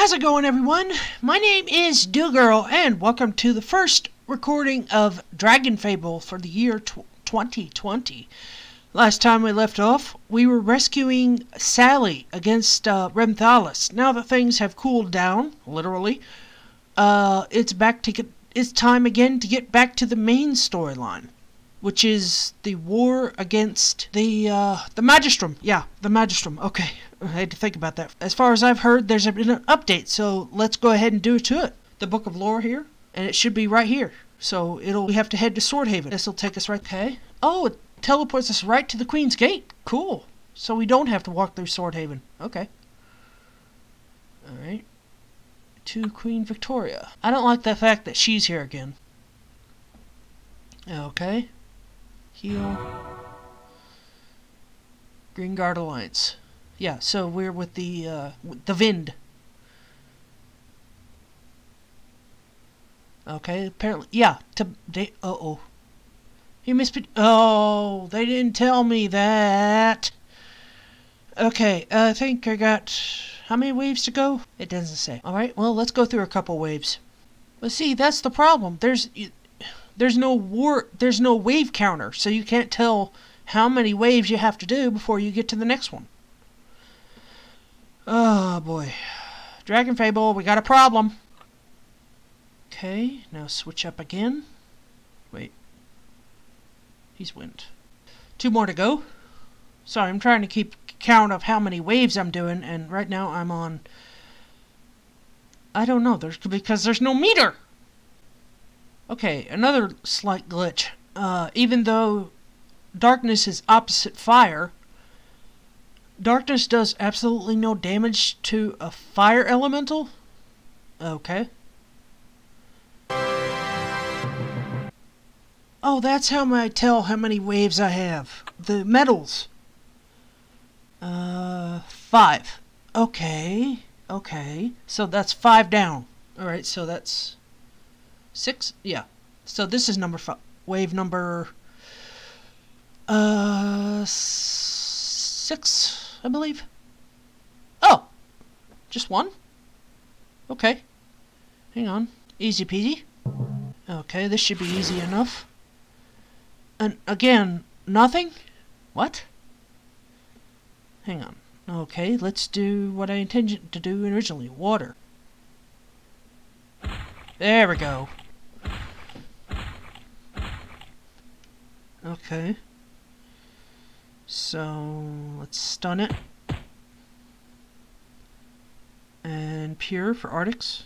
How's it going, everyone? My name is Girl, and welcome to the first recording of Dragon Fable for the year tw 2020. Last time we left off, we were rescuing Sally against uh, Remphalis. Now that things have cooled down, literally, uh, it's back to get. It's time again to get back to the main storyline, which is the war against the uh, the Magistrum. Yeah, the Magistrum. Okay, I had to think about that. As far as I've heard, there's been an update, so let's go ahead and do it to it. The Book of Lore here, and it should be right here. So it'll we have to head to Swordhaven. This will take us right. Okay. Oh, it teleports us right to the Queen's Gate. Cool. So we don't have to walk through Swordhaven. Okay. All right. To Queen Victoria. I don't like the fact that she's here again. Okay. Heal. Green Guard Alliance. Yeah, so we're with the uh, the Vind. Okay, apparently, yeah. To they, uh oh, he missed. Oh, they didn't tell me that. Okay, I think I got how many waves to go? It doesn't say. All right, well, let's go through a couple waves. But see, that's the problem. There's there's no war. There's no wave counter, so you can't tell how many waves you have to do before you get to the next one. Oh boy. Dragon Fable, we got a problem. Okay, now switch up again. Wait. He's went. Two more to go. Sorry, I'm trying to keep count of how many waves I'm doing, and right now I'm on... I don't know, there's because there's no meter! Okay, another slight glitch. Uh, even though darkness is opposite fire, Darkness does absolutely no damage to a fire elemental? Okay. Oh, that's how I tell how many waves I have. The metals. Uh, five. Okay. Okay. So that's five down. Alright, so that's six? Yeah. So this is number five. Wave number... Uh, six? I believe. Oh! Just one? Okay. Hang on. Easy peasy. Okay, this should be easy enough. And again, nothing? What? Hang on. Okay, let's do what I intended to do originally. Water. There we go. Okay. So let's stun it. And pure for Artix.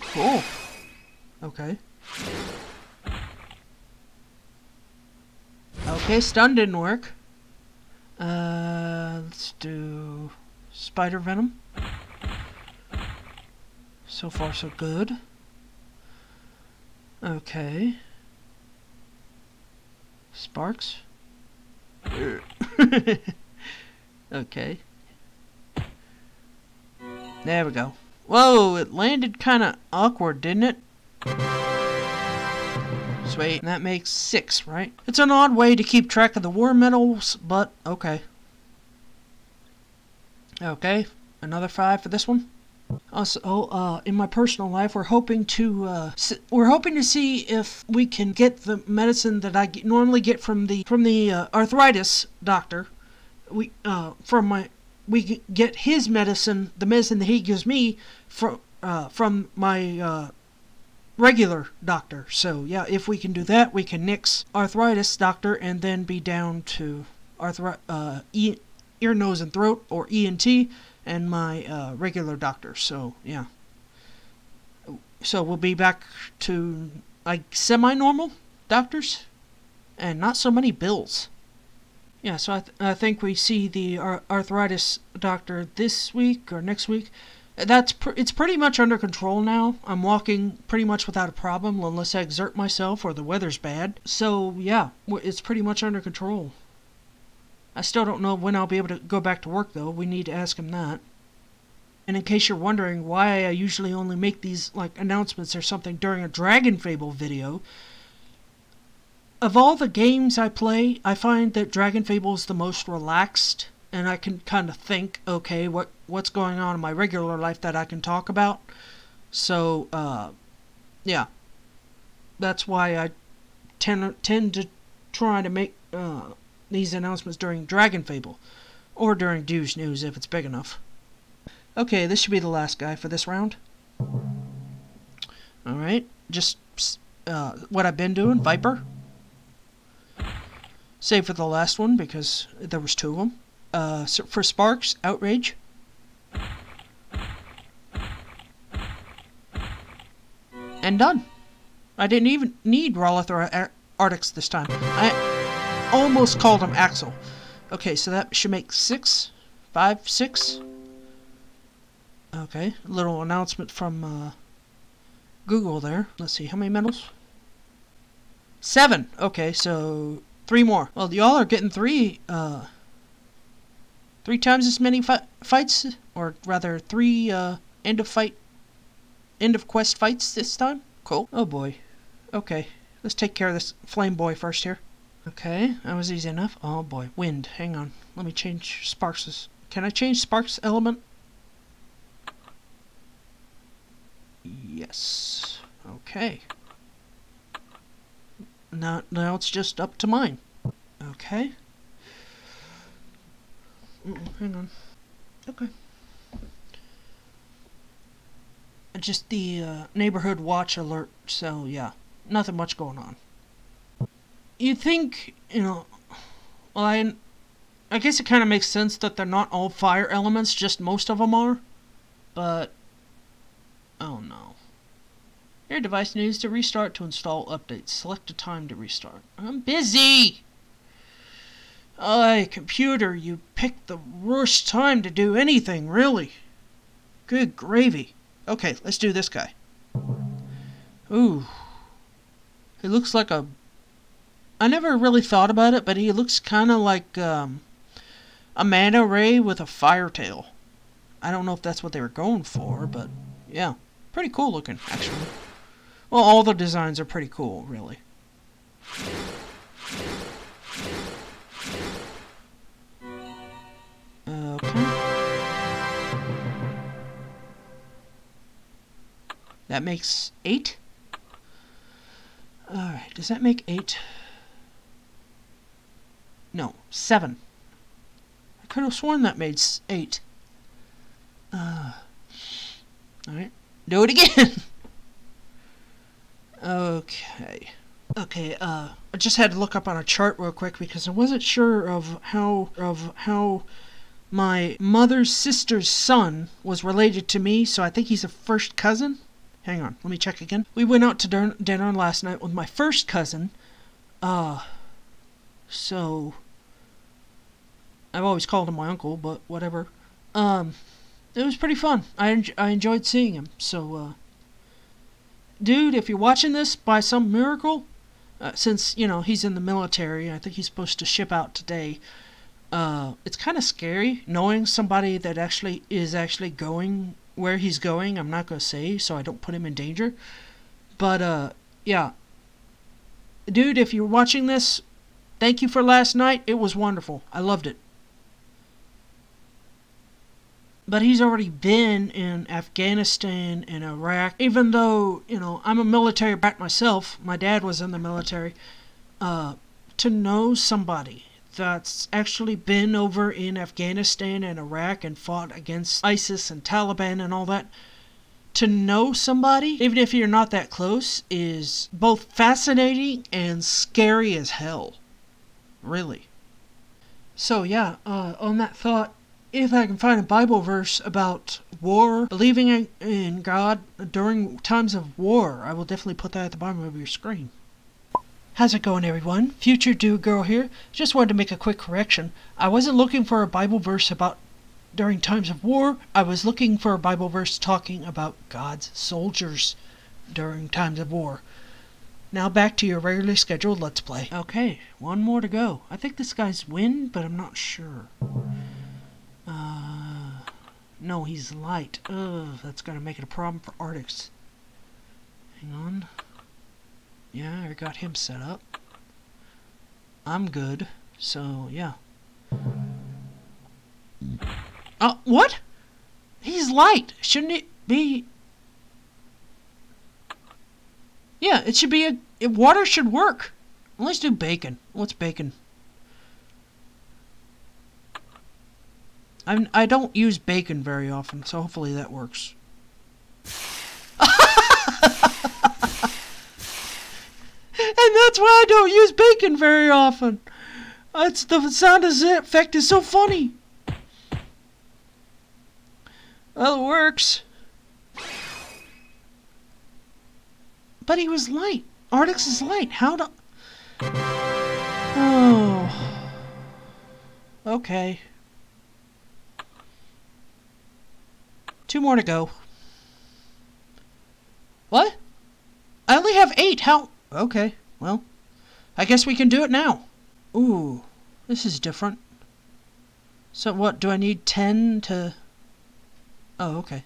Cool. Okay. Okay, stun didn't work. Uh, let's do spider venom. So far, so good. Okay. Sparks? okay. There we go. Whoa, it landed kind of awkward, didn't it? Sweet. And that makes six, right? It's an odd way to keep track of the war medals, but okay. Okay, another five for this one. Also, uh, in my personal life, we're hoping to uh, we're hoping to see if we can get the medicine that I normally get from the from the uh, arthritis doctor. We uh, from my we get his medicine, the medicine that he gives me from uh, from my uh, regular doctor. So yeah, if we can do that, we can nix arthritis doctor and then be down to uh, e- ear, nose, and throat or ENT and my uh, regular doctor. So yeah. So we'll be back to like semi-normal doctors, and not so many bills. Yeah, so I, th- I think we see the ar- arthritis doctor this week or next week. That's pr- it's pretty much under control now. I'm walking pretty much without a problem unless I exert myself or the weather's bad. So yeah, it's pretty much under control. I still don't know when I'll be able to go back to work, though. We need to ask him that. And in case you're wondering why I usually only make these like announcements or something during a Dragon Fable video, of all the games I play, I find that Dragon Fable is the most relaxed and I can kind of think, okay, what what's going on in my regular life that I can talk about. So, uh, yeah, that's why I tend tend to try to make uh, these announcements during Dragon Fable, or during Douche News if it's big enough. Okay, this should be the last guy for this round. Alright, just uh, what I've been doing, Viper. Save for the last one because there was two of them. Uh, for Sparks, Outrage. And done. I didn't even need Rolith or Ar Artix this time. I almost called him Axel. Okay, so that should make six, five, six. Okay, little announcement from uh, Google there. Let's see, how many medals? Seven. Okay, so three more. Well, y'all are getting three, uh, three times as many fi fights, or rather, three uh, end of fight, end of quest fights this time. Cool. Oh boy. Okay, let's take care of this flame boy first here. Okay, that was easy enough. Oh boy, wind. Hang on. Let me change Sparks'. Can I change Sparks' element? Yes. Okay. Now, now it's just up to mine. Okay. Mm -mm, hang on. Okay. Just the uh, neighborhood watch alert, so yeah, nothing much going on. You think, you know, well, I, I guess it kind of makes sense that they're not all fire elements, just most of them are. But Oh no. Your device needs to restart to install updates. Select a time to restart. I'm busy! Ay, computer, you picked the worst time to do anything, really. Good gravy. Okay, let's do this guy. Ooh. He looks like a... I never really thought about it, but he looks kind of like um, a manta ray with a fire tail. I don't know if that's what they were going for, but yeah. Pretty cool looking, actually. Well, all the designs are pretty cool, really. Okay. That makes eight? Alright, does that make eight? No, seven. I could have sworn that made eight. Uh, Alright. Do it again. okay. Okay, uh, I just had to look up on a chart real quick because I wasn't sure of how of how my mother's sister's son was related to me, so I think he's a first cousin. Hang on, let me check again. We went out to dinner last night with my first cousin. Uh, so I've always called him my uncle, but whatever. Um, it was pretty fun. I, en I enjoyed seeing him. So, uh, dude, if you're watching this by some miracle, uh, since, you know, he's in the military, I think he's supposed to ship out today, uh, it's kind of scary knowing somebody that actually is actually going where he's going. I'm not going to say so I don't put him in danger. But, uh, yeah. Dude, if you're watching this, thank you for last night. It was wonderful. I loved it but he's already been in Afghanistan and Iraq. Even though, you know, I'm a military brat myself, my dad was in the military, uh, to know somebody that's actually been over in Afghanistan and Iraq and fought against ISIS and Taliban and all that, to know somebody, even if you're not that close, is both fascinating and scary as hell. Really. So, yeah, uh, on that thought, if I can find a Bible verse about war, believing in God during times of war, I will definitely put that at the bottom of your screen. How's it going, everyone? Future DieuGirl here. Just wanted to make a quick correction. I wasn't looking for a Bible verse about during times of war. I was looking for a Bible verse talking about God's soldiers during times of war. Now back to your regularly scheduled Let's Play. Okay, one more to go. I think this guy's win, but I'm not sure. No, he's light. Ugh, that's gonna make it a problem for Artix. Hang on. Yeah, I got him set up. I'm good. So, yeah. Uh, what? He's light. Shouldn't it be? Yeah, it should be a. Water should work. Let's do bacon. What's bacon? I'm, I don't use bacon very often, so hopefully that works. and that's why I don't use bacon very often. That's the sound effect is so funny. Well, it works. But he was light. Artix is light. How do... Oh. Okay. Two more to go. What? I only have eight. How? Okay. Well, I guess we can do it now. Ooh, this is different. So what, do I need 10 to... Oh, okay.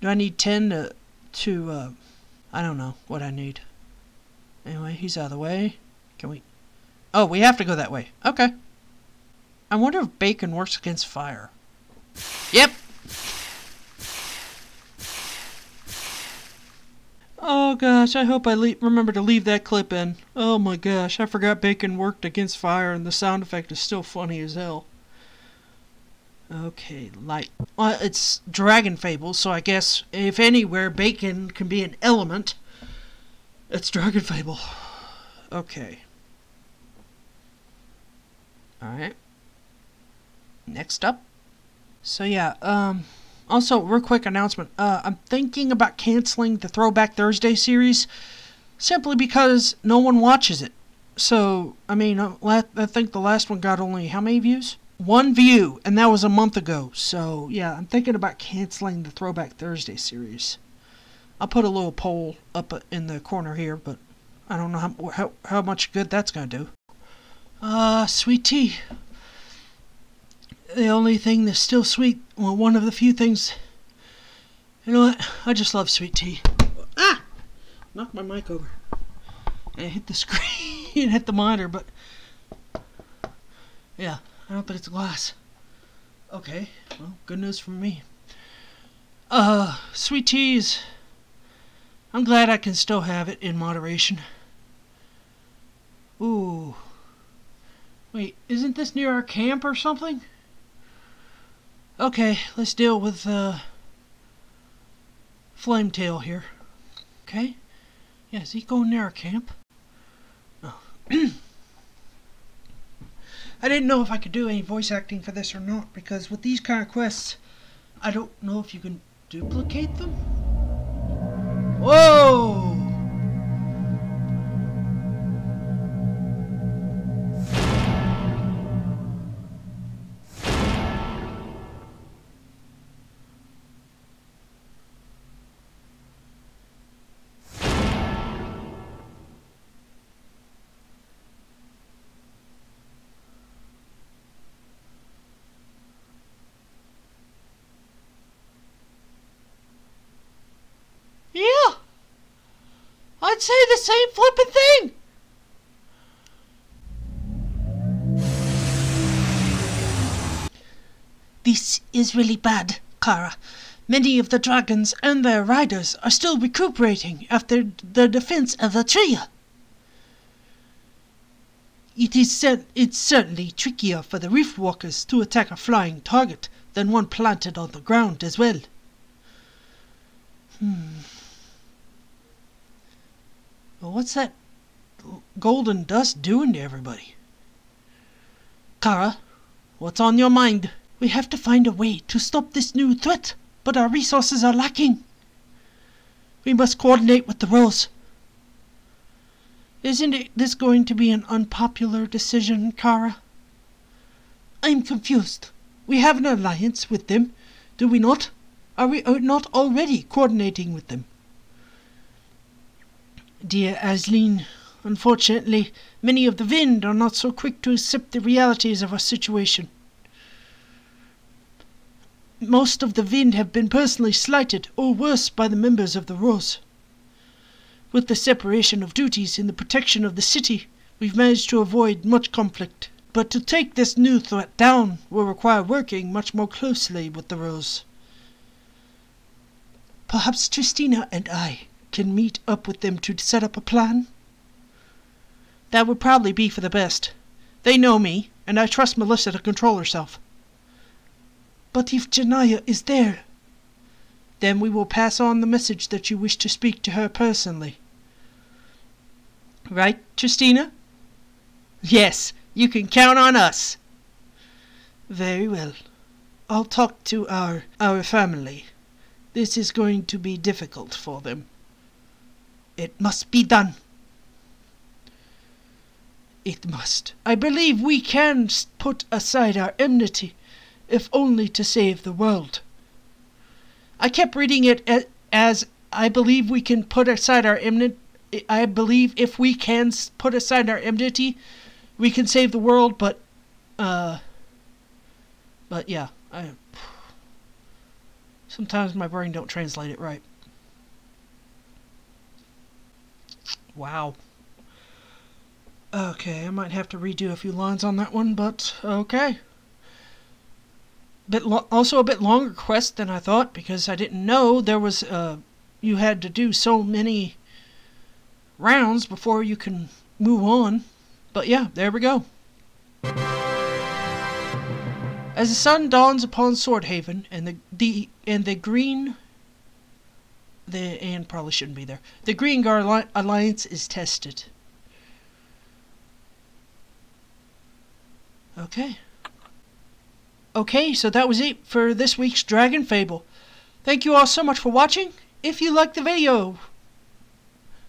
Do I need 10 to, to, uh, I don't know what I need. Anyway, he's out of the way. Can we... Oh, we have to go that way. Okay. I wonder if bacon works against fire. Yep. Oh gosh, I hope I remember to leave that clip in. Oh my gosh, I forgot bacon worked against fire and the sound effect is still funny as hell. Okay, light. Well, it's Dragon Fable, so I guess if anywhere bacon can be an element, it's Dragon Fable. Okay. Alright. Next up. So yeah, um... Also, real quick announcement. Uh, I'm thinking about canceling the Throwback Thursday series simply because no one watches it. So, I mean, uh, I think the last one got only how many views? One view, and that was a month ago. So, yeah, I'm thinking about canceling the Throwback Thursday series. I'll put a little poll up in the corner here, but I don't know how, how, how much good that's going to do. Uh, sweet tea the only thing that's still sweet, well, one of the few things. You know what? I just love sweet tea. Ah! Knocked my mic over. And it hit the screen, hit the monitor, but. Yeah, I don't think it's glass. Okay, well, good news for me. Uh, sweet teas. I'm glad I can still have it in moderation. Ooh. Wait, isn't this near our camp or something? Okay, let's deal with uh, Flametail here. Okay? Yeah, is he going near our camp? Oh. I didn't know if I could do any voice acting for this or not, because with these kind of quests, I don't know if you can duplicate them. Whoa! I'd say the same flippin' thing. This is really bad, Kara. Many of the dragons and their riders are still recuperating after the defense of Atria. It is cer it's certainly trickier for the reef walkers to attack a flying target than one planted on the ground as well. Hmm. What's that golden dust doing to everybody? Kara, what's on your mind? We have to find a way to stop this new threat, but our resources are lacking. We must coordinate with the Rose. Isn't it this going to be an unpopular decision, Kara? I'm confused. We have an alliance with them, do we not? Are we uh, not already coordinating with them? Dear Asleen, unfortunately, many of the Vind are not so quick to accept the realities of our situation. Most of the Vind have been personally slighted, or worse, by the members of the Rose. With the separation of duties in the protection of the city, we've managed to avoid much conflict. but to take this new threat down will require working much more closely with the Rose. Perhaps Tristina and I can meet up with them to set up a plan? That would probably be for the best. They know me, and I trust Melissa to control herself. But if Janaya is there? Then we will pass on the message that you wish to speak to her personally. Right, Tristina? Yes, you can count on us. Very well. I'll talk to our our family. This is going to be difficult for them. It must be done. It must. I believe we can put aside our enmity, if only to save the world. I kept reading it as I believe we can put aside our enmity. I believe if we can put aside our enmity, we can save the world. But, uh, but yeah, I. Sometimes my brain don't translate it right. Wow. Okay, I might have to redo a few lines on that one, but okay. Bit also a bit longer quest than I thought because I didn't know there was uh you had to do so many rounds before you can move on. But yeah, there we go. As the sun dawns upon Swordhaven and the, the and the green the and probably shouldn't be there. The Green Guard Alliance is tested. Okay. Okay, so that was it for this week's Dragon Fable. Thank you all so much for watching. If you liked the video,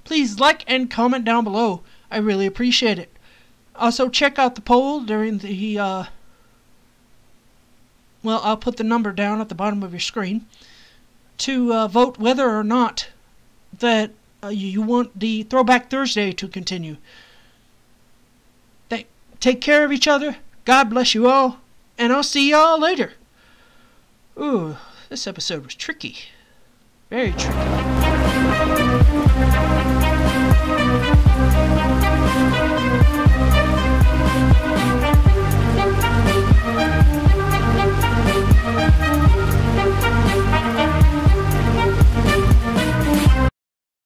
please like and comment down below. I really appreciate it. Also, check out the poll during the, uh, well, I'll put the number down at the bottom of your screen to uh, vote whether or not that uh, you want the Throwback Thursday to continue. Th- take care of each other. God bless you all, and I'll see y'all later. Ooh, this episode was tricky. Very tricky.